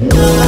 Bye.